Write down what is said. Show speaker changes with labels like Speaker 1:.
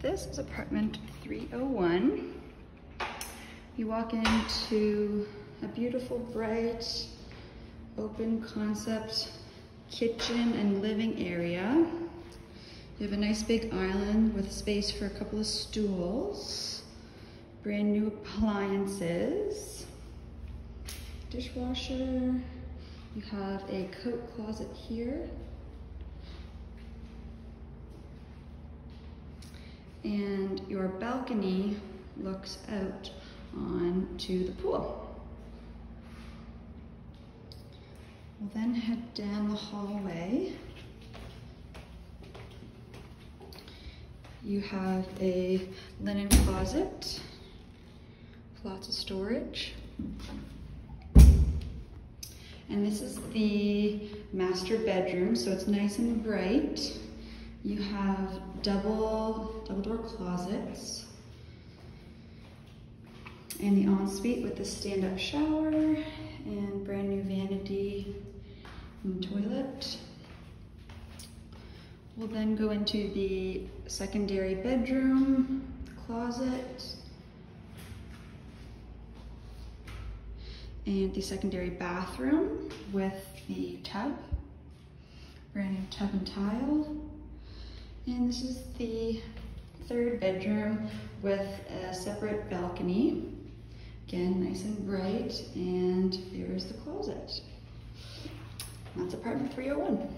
Speaker 1: This is apartment 301. You walk into a beautiful, bright, open concept kitchen and living area. You have a nice big island with space for a couple of stools, brand new appliances, dishwasher. You have a coat closet here and your balcony looks out onto the pool. We'll then head down the hallway. You have a linen closet, lots of storage. And this is the master bedroom, so it's nice and bright. You have double, double door closets and the ensuite with the stand-up shower and brand new vanity and toilet. We'll then go into the secondary bedroom, closet, and the secondary bathroom with the tub, brand new tub and tile. And this is the third bedroom with a separate balcony. Again, nice and bright, and there's the closet. That's apartment 301.